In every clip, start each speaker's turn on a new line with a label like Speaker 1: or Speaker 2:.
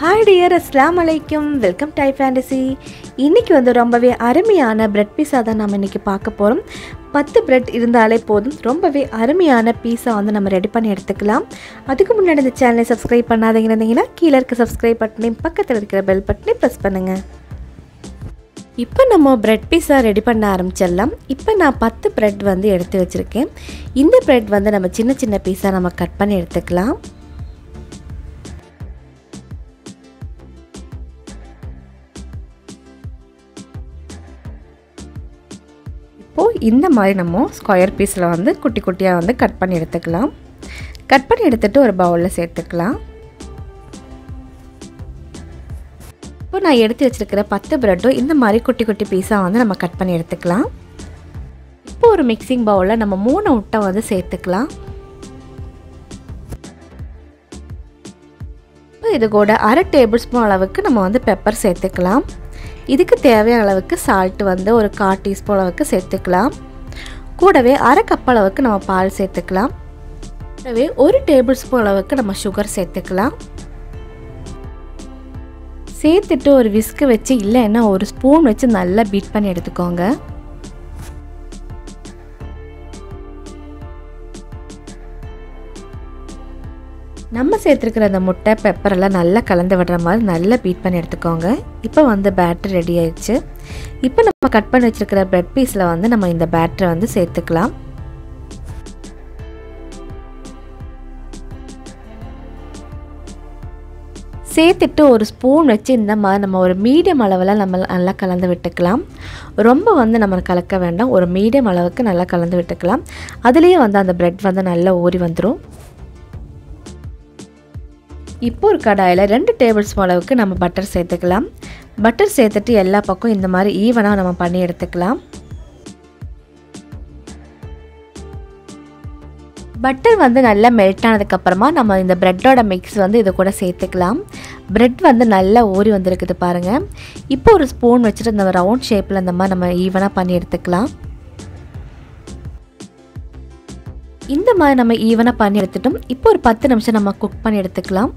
Speaker 1: Hi dear அஸ்லாம் அலைக்கும் welcome tie fantasy இன்றைக்கி வந்து ரொம்பவே அருமையான பிரெட் பீஸா தான் நம்ம இன்றைக்கி பார்க்க போகிறோம் பத்து பிரெட் இருந்தாலே போதும். ரொம்பவே அருமையான பீஸா வந்து நம்ம ரெடி பண்ணி எடுத்துக்கலாம். அதுக்கு முன்னாடி இந்த சேனலை சப்ஸ்கிரைப் பண்ணாதீங்க இருந்தீங்கன்னா கீழே இருக்க சப்ஸ்கிரைப் பட்டனையும் பக்கத்தில் இருக்கிற பெல் பட்டனையும் ப்ரெஸ் பண்ணுங்கள் இப்போ நம்ம பிரெட் பீஸா ரெடி பண்ண ஆரம்பிச்சிடலாம். இப்போ நான் பத்து பிரெட் வந்து எடுத்து வச்சுருக்கேன். இந்த பிரெட் வந்து நம்ம சின்ன சின்ன பீஸாக நம்ம கட் பண்ணி எடுத்துக்கலாம். இப்போது இந்த மாதிரி நம்ம ஸ்கொயர் பீஸில் வந்து குட்டி குட்டியாக வந்து கட் பண்ணி எடுத்துக்கலாம். கட் பண்ணி எடுத்துகிட்டு ஒரு பவுலில் சேர்த்துக்கலாம். இப்போ நான் எடுத்து வச்சுருக்கிற பத்து ப்ரெட்டும் இந்த மாதிரி குட்டி குட்டி பீஸாக வந்து நம்ம கட் பண்ணி எடுத்துக்கலாம். இப்போ ஒரு மிக்சிங் பவுலில் நம்ம மூணு முட்டை வந்து சேர்த்துக்கலாம். இப்போ இது கூட அரை டேபிள் ஸ்பூன் அளவுக்கு நம்ம வந்து பெப்பர் சேர்த்துக்கலாம். இதுக்கு தேவையான அளவுக்கு சால்ட் வந்து ஒரு கால் டீஸ்பூன் அளவுக்கு சேர்த்துக்கலாம். கூடவே அரை கப் அளவுக்கு நம்ம பால் சேர்த்துக்கலாம். கூடவே ஒரு டேபிள் ஸ்பூன் அளவுக்கு நம்ம சுகர் சேர்த்துக்கலாம். சேர்த்துட்டு ஒரு விஸ்க்கு வச்சு இல்லைன்னா ஒரு ஸ்பூன் வச்சு நல்லா பீட் பண்ணி எடுத்துக்கோங்க. நம்ம சேர்த்துருக்கிற அந்த முட்டை பெப்பரெல்லாம் நல்லா கலந்து விடுற மாதிரி நல்லா பீட் பண்ணி எடுத்துக்கோங்க. இப்போ வந்து பேட்டர் ரெடி ஆயிடுச்சு. இப்போ நம்ம கட் பண்ணி வச்சுருக்கிற ப்ரெட் பீஸில் வந்து நம்ம இந்த பேட்டரை வந்து சேர்த்துக்கலாம். சேர்த்துட்டு ஒரு ஸ்பூன் வச்சு இந்த மாதிரி நம்ம ஒரு மீடியம் அளவில் நம்ம நல்லா கலந்து விட்டுக்கலாம். ரொம்ப வந்து நம்ம கலக்க வேண்டாம். ஒரு மீடியம் அளவுக்கு நல்லா கலந்து விட்டுக்கலாம். அதுலேயே வந்து அந்த ப்ரெட் வந்து நல்லா ஊறி வந்துடும் இப்போ ஒரு கடாயில் ரெண்டு டேபிள் ஸ்பூன் அளவுக்கு நம்ம பட்டர் சேர்த்துக்கலாம். பட்டர் சேர்த்துட்டு எல்லா பக்கம் இந்த மாதிரி ஈவனாக நம்ம பண்ணி எடுத்துக்கலாம். பட்டர் வந்து நல்லா மெல்ட் ஆனதுக்கப்புறமா நம்ம இந்த ப்ரெட்டோட மிக்ஸ் வந்து இது கூட சேர்த்துக்கலாம். ப்ரெட் வந்து நல்லா ஊறி வந்திருக்குது பாருங்கள் இப்போ ஒரு ஸ்பூன் வச்சுட்டு இந்த ரவுண்ட் ஷேப்பில் இந்த மாதிரி நம்ம ஈவனாக பண்ணி எடுத்துக்கலாம். இந்த மாதிரி நம்ம ஈவனாக பண்ணி எடுத்துட்டோம். இப்போ ஒரு பத்து நிமிஷம் நம்ம குக் பண்ணி எடுத்துக்கலாம்.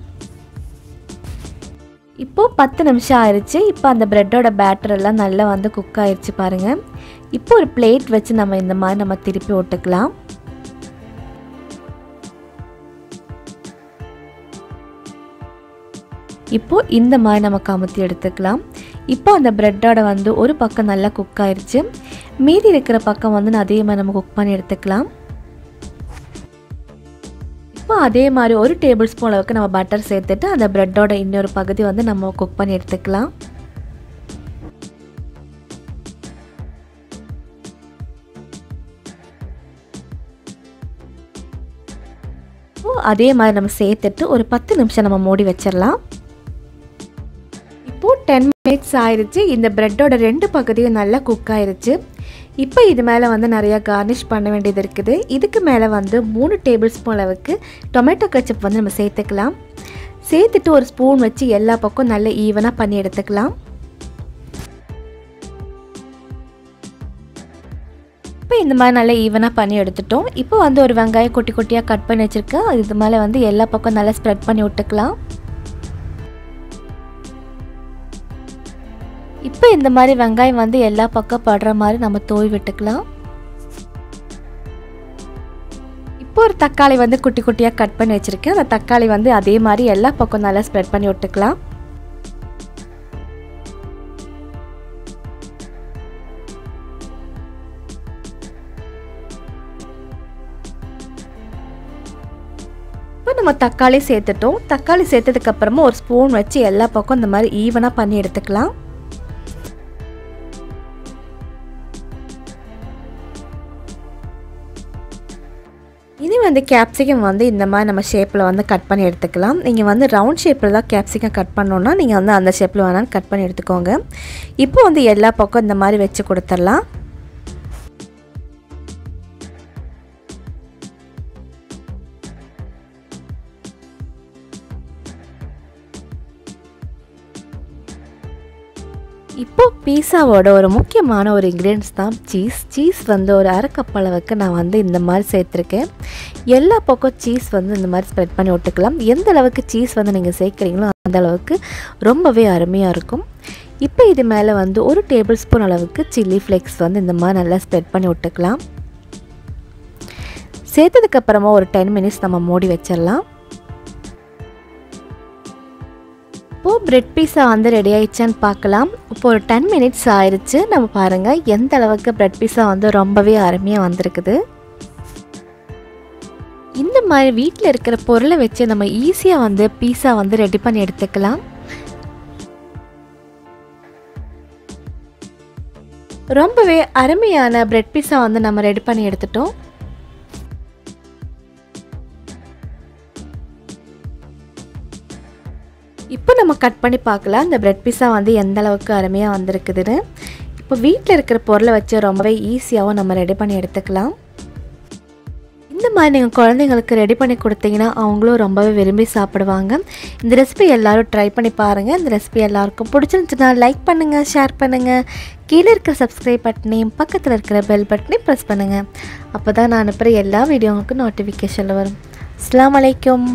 Speaker 1: இப்போது பத்து நிமிஷம் ஆயிடுச்சு இப்போ அந்த ப்ரெட்டோட பேட்டர் எல்லாம் நல்லா வந்து குக் ஆயிடுச்சு பாருங்கள் இப்போ ஒரு பிளேட் வச்சு நம்ம இந்த மாதிரி நம்ம திருப்பி ஓட்டுக்கலாம். இப்போது இந்த மாதிரி நம்ம கமுத்தி எடுத்துக்கலாம். இப்போ அந்த ப்ரெட்டோட வந்து ஒரு பக்கம் நல்லா குக் ஆயிடுச்சு மீதி இருக்கிற பக்கம் வந்து அதே மாதிரி நம்ம குக் பண்ணி எடுத்துக்கலாம். இப்போ அதே மாதிரி ஒரு டேபிள் ஸ்பூன் அளவுக்கு நம்ம பட்டர் சேர்த்துட்டு அந்த ப்ரெட்டோட இன்னொரு பகுதி வந்து நம்ம குக் பண்ணி எடுத்துக்கலாம். அதே மாதிரி நம்ம சேர்த்துட்டு ஒரு பத்து நிமிஷம் நம்ம மூடி வச்சிடலாம். இப்போது டென் மினிட்ஸ் ஆயிடுச்சு இந்த ப்ரெட்டோட ரெண்டு பகுதியும் நல்லா குக் ஆயிடுச்சு இப்போ இது மேலே வந்து நிறையா கார்னிஷ் பண்ண வேண்டியது இருக்குது. இதுக்கு மேலே வந்து மூணு டேபிள் ஸ்பூன் அளவுக்கு டொமேட்டோ கச்சப் வந்து நம்ம சேர்த்துக்கலாம். சேர்த்துட்டு ஒரு ஸ்பூன் வச்சு எல்லா பக்கம் நல்லா ஈவனாக பண்ணி எடுத்துக்கலாம். இப்போ இந்த மாதிரி நல்லா ஈவனாக பண்ணி எடுத்துட்டோம். இப்போ வந்து ஒரு வெங்காயம் குட்டி குட்டியாக கட் பண்ணி வச்சுருக்கேன். இது மேலே வந்து எல்லா பக்கம் நல்லா ஸ்ப்ரெட் பண்ணி விட்டுக்கலாம். இப்போ இந்த மாதிரி வெங்காயம் வந்து எல்லா பக்கம் படுற மாதிரி நம்ம தோய் விட்டுக்கலாம். இப்போ ஒரு தக்காளி வந்து குட்டி குட்டியாக கட் பண்ணி வச்சுருக்கேன். அந்த தக்காளி வந்து அதே மாதிரி எல்லா பக்கம் நல்லா ஸ்ப்ரெட் பண்ணி விட்டுக்கலாம். இப்போ நம்ம தக்காளி சேர்த்துட்டோம். தக்காளி சேர்த்ததுக்கப்புறமா ஒரு ஸ்பூன் வச்சு எல்லா பக்கம் இந்த மாதிரி ஈவனாக பண்ணி எடுத்துக்கலாம். இனி வந்து கேப்சிகம் வந்து இந்த மாதிரி நம்ம ஷேப்பில் வந்து கட் பண்ணி எடுத்துக்கலாம். நீங்கள் வந்து ரவுண்ட் ஷேப்பில் தான் கேப்சிகம் கட் பண்ணோன்னா நீங்கள் வந்து அந்த ஷேப்பில் வேணாலும் கட் பண்ணி எடுத்துக்கோங்க. இப்போ வந்து எல்லா பக்கம் இந்த மாதிரி வச்சு கொடுத்துடலாம். இப்போ பீஸாவோட ஒரு முக்கியமான ஒரு இன்க்ரீடியன்ஸ் தான் சீஸ் சீஸ் வந்து ஒரு அரை கப் அளவுக்கு நான் வந்து இந்த மாதிரி சேர்த்துருக்கேன். எல்லா பக்கம் சீஸ் வந்து இந்த மாதிரி ஸ்ப்ரெட் பண்ணி விட்டுக்கலாம். எந்த அளவுக்கு சீஸ் வந்து நீங்கள் சேர்க்குறீங்களோ அந்த அளவுக்கு ரொம்பவே அருமையாக இருக்கும். இப்போ இது மேலே வந்து ஒரு டேபிள் ஸ்பூன் அளவுக்கு சில்லி ஃப்ளேக்ஸ் வந்து இந்த மாதிரி நல்லா ஸ்ப்ரெட் பண்ணி விட்டுக்கலாம். சேர்த்ததுக்கப்புறமா ஒரு டென் மினிட்ஸ் நம்ம மூடி வச்சிடலாம். இப்போது பிரெட் பீஸா வந்து ரெடி ஆயிடுச்சான்னு பார்க்கலாம். இப்போ ஒரு டென் மினிட்ஸ் ஆயிடுச்சு நம்ம பாருங்கள் எந்த அளவுக்கு பிரெட் பீஸா வந்து ரொம்பவே அருமையாக வந்திருக்குது. இந்த மாதிரி வீட்டில் இருக்கிற பொருளை வச்சு நம்ம ஈஸியாக வந்து பீஸா வந்து ரெடி பண்ணி எடுத்துக்கலாம். ரொம்பவே அருமையான பிரெட் பீஸா வந்து நம்ம ரெடி பண்ணி எடுத்துட்டோம். இப்போ நம்ம கட் பண்ணி பார்க்கலாம். இந்த பிரெட் பீஸா வந்து எந்த அளவுக்கு அருமையாக வந்திருக்குதுன்னு. இப்போ வீட்டில் இருக்கிற பொருளை வச்சு ரொம்பவே ஈஸியாகவும் நம்ம ரெடி பண்ணி எடுத்துக்கலாம். இந்த மாதிரி நீங்கள் குழந்தைங்களுக்கு ரெடி பண்ணி கொடுத்தீங்கன்னா அவங்களும் ரொம்பவே விரும்பி சாப்பிடுவாங்க. இந்த ரெசிபி எல்லோரும் ட்ரை பண்ணி பாருங்கள் இந்த ரெசிபி எல்லாருக்கும் பிடிச்சிருந்துச்சுன்னா லைக் பண்ணுங்கள் ஷேர் பண்ணுங்கள் கீழே இருக்கிற சப்ஸ்கிரைப் பட்டனையும் பக்கத்தில் இருக்கிற பெல் பட்டனையும் ப்ரெஸ் பண்ணுங்கள் அப்போ தான் நான் அனுப்புகிற எல்லா வீடியோவுக்கும் நோட்டிஃபிகேஷனில் வரும். அஸ்லாம் வலைக்கம்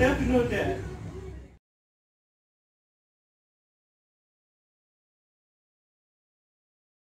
Speaker 2: tempo de Nutella.